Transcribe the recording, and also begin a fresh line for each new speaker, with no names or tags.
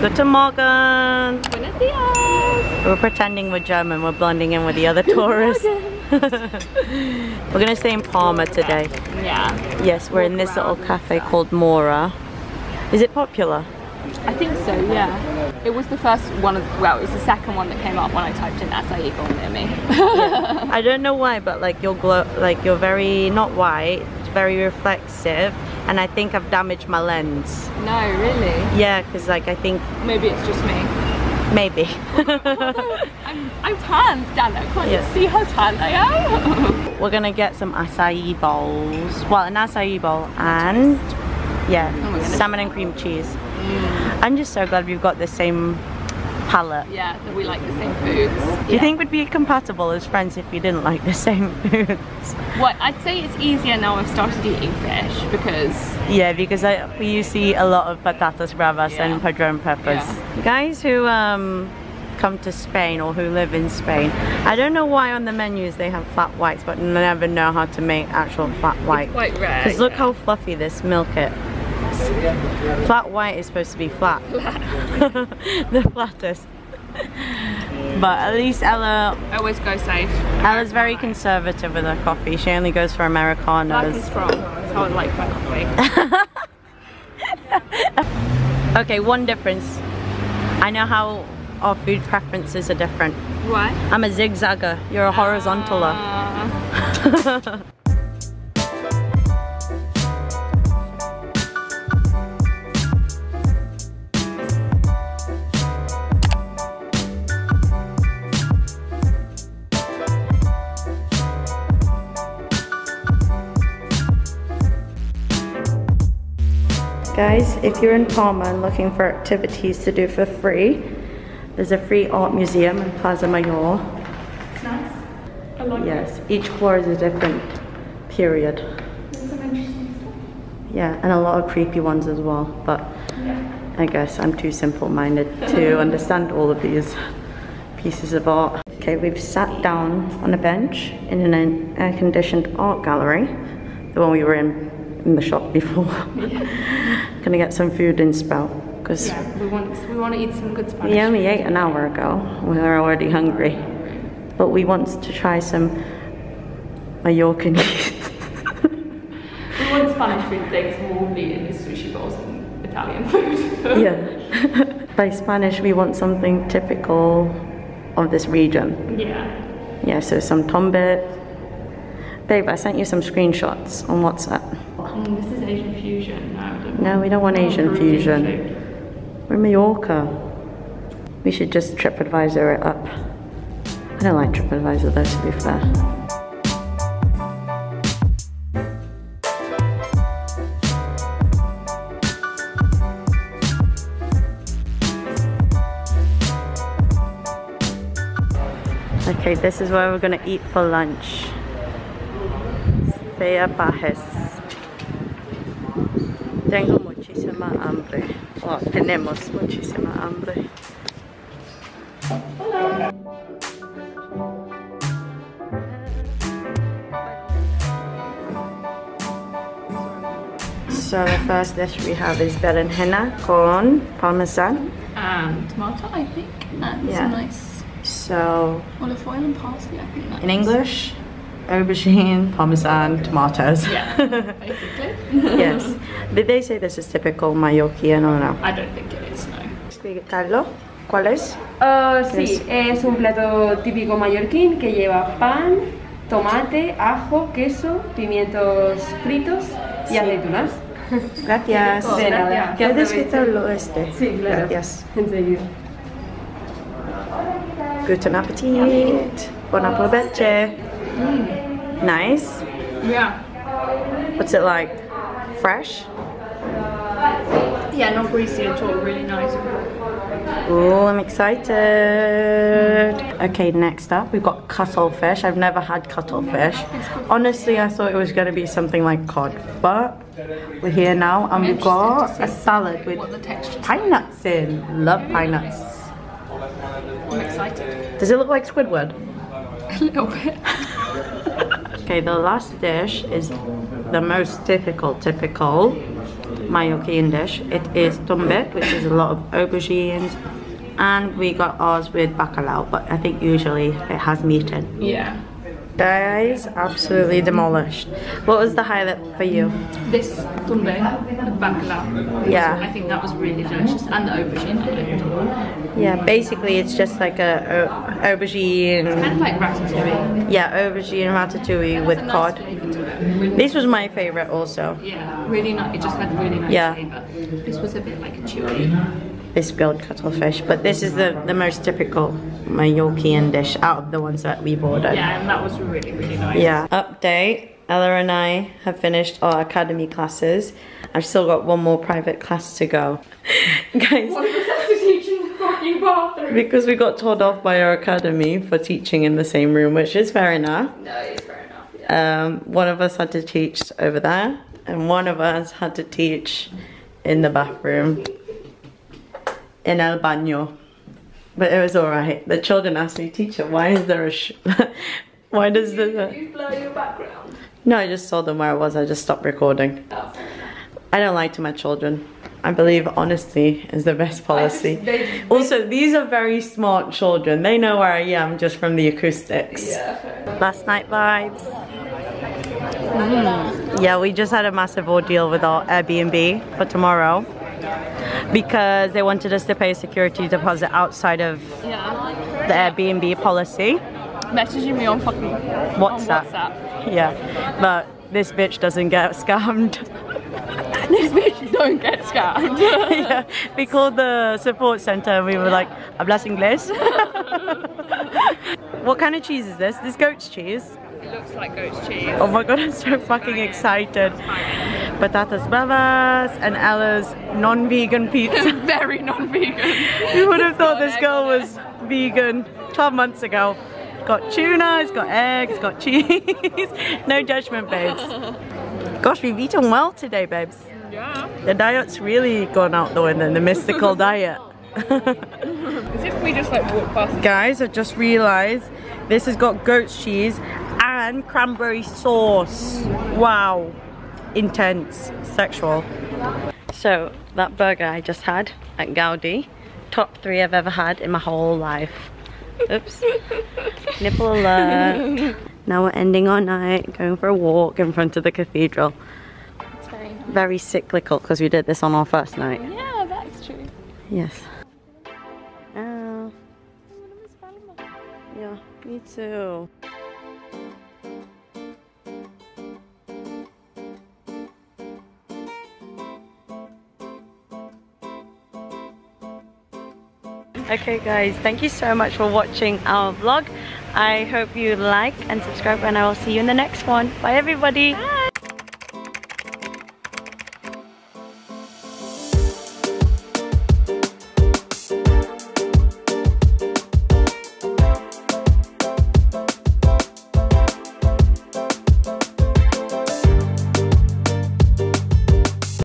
Guten Morgen.
Buenos dias.
We're pretending we're German. We're blending in with the other tourists. we're gonna stay in Palma today.
Yeah.
Yes, we're in this little cafe called Mora. Is it popular?
I think so, yeah. It was the first one of, well, it was the second one that came up when I typed in acai bowl near me.
I don't know why, but like you're glow, like you're very not white, very reflexive, and I think I've damaged my lens.
no, really?
Yeah, because like I think
Maybe it's just me.
maybe.
I'm, I'm tanned, Danna. Can't
Yeah.
you see how tanned I am?
We're gonna get some acai bowls. Well, an acai bowl and yeah,
Oh
salmon and cream cheese. Mm. I'm just so glad we've got the same palette.
yeah, that we like the same foods.
Do you think we'd be compatible as friends if we didn't like the same foods?
What, I'd say it's easier now I've started eating fish because
Yeah, because I, we used to eat a lot of patatas bravas
Yeah.
and padron peppers. Guys who um, come to Spain or who live in Spain, I don't know why on the menus they have flat whites, but never know how to make actual flat white.
quite rare.
Because look
yeah.
how fluffy this milk is. Flat white is supposed to be flat. the flattest. But at least Ella,
Always go safe.
Ella's very conservative with her coffee. She only goes for Americanos.
strong. That's how I like my coffee.
Okay, one difference. I know how our food preferences are different.
Why?
I'm a zigzagger. You're a horizontaler.
Uh,
Guys, if you're in Palma and looking for activities to do for free, there's a free art museum in Plaza Mayor.
it's nice. I like
Yes, each floor is a different period.
it. Some interesting stuff.
Yeah, and a lot of creepy ones as well, but I guess I'm too simple-minded to understand all of these pieces of art. Okay, we've sat down on a bench in an air-conditioned art gallery, the one we were in in the shop before. Gonna get some food in Spout, because
Yeah, we want we want to eat some good Spanish.
we only ate an hour ago. We were already hungry. But we want to try some Mallorcan
We want Spanish food things more be in sushi bowls and Italian food.
Yeah. By Spanish, we want something typical of this region.
yeah.
Yeah, so some tumbet. Babe, I sent you some screenshots on WhatsApp.
Mm, this is Asian fusion. No, don't
No, we don't want
want
Asian fusion.
food.
We're in Mallorca. We should just TripAdvisor it up. I don't like TripAdvisor though, to be fair. Okay, this is where we're gonna eat for lunch. Thea Bajes. Tengo muchísima hambre. Oh, tenemos muchísima hambre. So the first dish we have is berenjena con parmesan.
And tomato, I think. And
Yeah.
some nice
So
olive oil and parsley. I think.
in English, aubergine, parmesan, tomatoes.
Yeah, basically.
yes. Did they say this is typical Mallorquín or no?
I don't think it is. No.
Explicarlo. ¿Cuál es?
Ah, sí,
Yes.
es un plato típico mallorquín que lleva pan, tomate, ajo, queso, pimientos fritos y aceitunas.
Gracias.
De nada.
¿Puedes quitarlo este?
Sí, claro.
Gracias.
Enseguida.
Guten Appetit. Bon appetit. Nice.
Yeah.
What's it like? Fresh?
Yeah, not greasy at all. Really nice.
Oh, I'm excited. Okay, next up we've got cuttlefish. I've never had cuttlefish. Honestly, I thought it was going to be something like cod, but we're here now and we've got a salad with
What the texture?
pine nuts in. Love pine nuts.
I'm excited.
Does it look like Squidward?
A little bit.
Okay, the last dish is the most typical, typical Mallorquin dish. It is tumbet, which is a lot of aubergines, and we got ours with bacalao, but I think usually it has meat in.
Yeah.
Guys, absolutely demolished. What was the highlight for you?
This tumbet with bacalao.
Yeah.
I think that was really delicious. And the aubergine.
Yeah, basically it's just like a, a aubergine.
Kind of like ratatouille.
Yeah, aubergine ratatouille with
It's a nice
cod.
flavour to it. Really-
This was my favorite also.
Yeah, really nice. It just had really nice
Yeah.
flavour. This was a bit like a chewy.
This grilled cuttlefish, but this is the, the most typical Mallorquin dish out of the ones that we've ordered.
Yeah, and that was really, really nice.
Yeah. Update. Ella and I have finished our academy classes. I've still got one more private class to go. Guys,
What was that to teach in the fucking bathroom?
because we got told off by our academy for teaching in the same room, which is fair enough.
No, it's fair enough. Yeah.
Um, one of us had to teach over there, and one of us had to teach in the bathroom in El Baño. But it was alright. The children asked me, teacher, why is there a sh why does the
you blur your background.
No, I just saw them where it was, I just stopped recording.
Oh.
I don't lie to my children. I believe honesty is the best policy.
they-
also, these are very smart children. They know where I am just from the acoustics.
Yeah.
Last night vibes. Mm. Yeah, we just had a massive ordeal with our Airbnb for tomorrow because they wanted us to pay a security deposit outside of
Yeah.
the Airbnb policy.
Messaging me on fucking
WhatsApp.
On WhatsApp.
Yeah, but this bitch doesn't get scammed.
this bitch don't get scammed.
yeah, we called the support center and we were like, hablas inglés? what kind of cheese is this? This goat's cheese?
It looks like goat's cheese.
Oh my god, I'm so fucking excited. Patatas bravas and Ella's non-vegan pizza.
Very non-vegan.
Who would have thought this girl was vegan 12 months ago? Got tuna, it's got eggs, got cheese. no judgment, babes. Gosh, we've eaten well today, babes.
Yeah.
The diet's really gone out the window, the mystical diet.
As if we just like walk past.
Guys, I've just realised this has got goat's cheese and cranberry sauce. Wow. Intense. Sexual. So, that burger I just had at Gaudi, top three I've ever had in my whole life. Oops. Nipple alert. Now we're ending our night, going for a walk in front of the cathedral.
It's very nice.
Very cyclical because we did this on our first night.
Yeah, that's true.
Yes. Oh. Yeah, me too. Okay guys, thank you so much for watching our vlog. I hope you like and subscribe and I will see you in the next one. Bye everybody.
Bye.